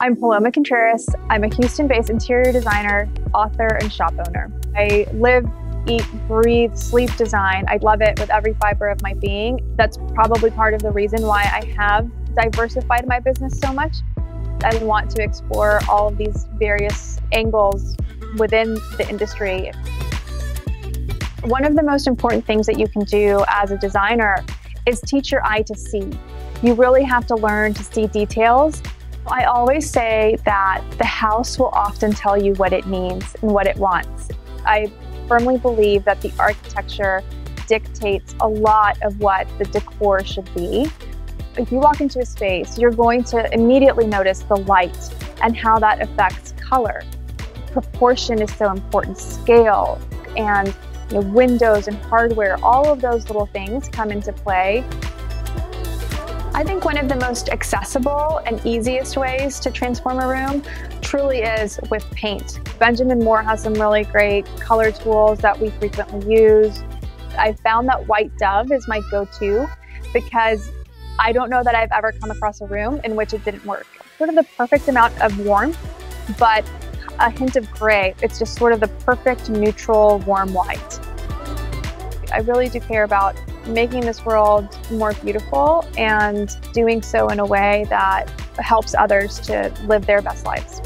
I'm Paloma Contreras. I'm a Houston based interior designer, author, and shop owner. I live, eat, breathe, sleep design. I love it with every fiber of my being. That's probably part of the reason why I have diversified my business so much. I want to explore all of these various angles within the industry. One of the most important things that you can do as a designer is teach your eye to see. You really have to learn to see details I always say that the house will often tell you what it needs and what it wants. I firmly believe that the architecture dictates a lot of what the decor should be. If you walk into a space, you're going to immediately notice the light and how that affects color. Proportion is so important, scale, and you know, windows and hardware, all of those little things come into play I think one of the most accessible and easiest ways to transform a room truly is with paint. Benjamin Moore has some really great color tools that we frequently use. I found that White Dove is my go-to because I don't know that I've ever come across a room in which it didn't work. Sort of the perfect amount of warmth, but a hint of gray. It's just sort of the perfect neutral warm white. I really do care about making this world more beautiful and doing so in a way that helps others to live their best lives.